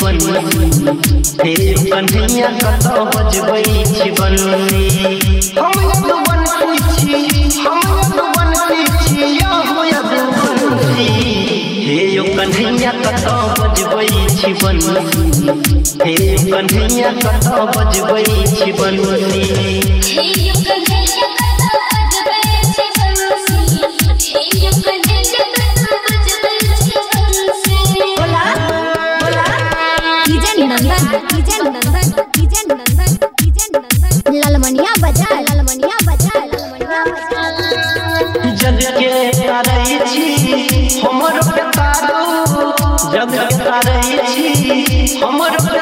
बनसी हे कन्हैया कतौ बजबै छी बनसी हम बनसी छी हम बनसी छी या हो यदु बनसी हे यो कन्हैया कतौ बजबै छी बनसी हे कन्हैया कतौ बजबै छी बनसी बोला ललमनिया बजा ललमनिया बजा ललमनिया बजा जग के तारै छी, हमर पे तारो जग के तारै छी हमर पे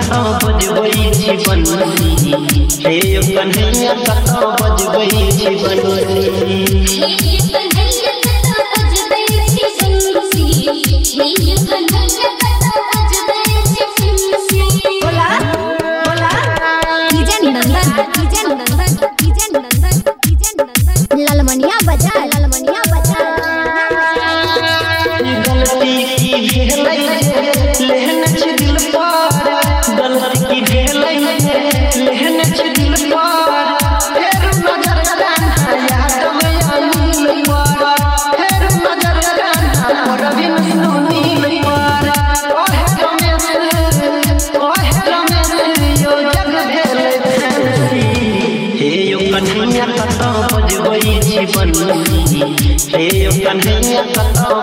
कतौ बजबै छी बनसी हे कन्हैया कतौ बजबै छी बोला बोला किजन नंदन किजन नंदन किजन नंदन नंदन ललमनिया बजा ललमनिया बजा कतौ बजबै छी बनसी हे कन्हैया कतौ